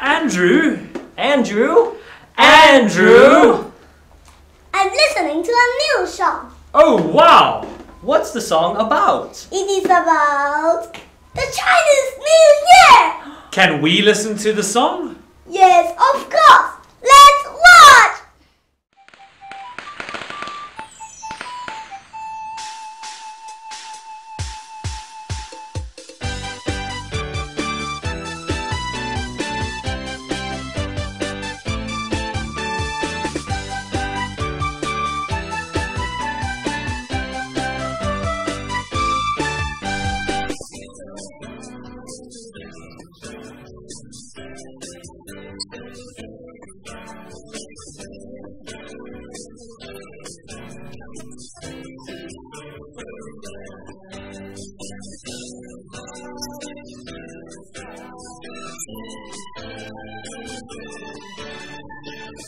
Andrew! Andrew? Andrew! I'm listening to a new song. Oh, wow! What's the song about? It is about the Chinese New Year. Can we listen to the song? Yes, of course.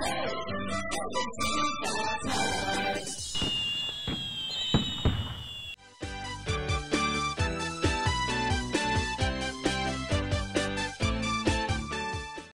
Hey!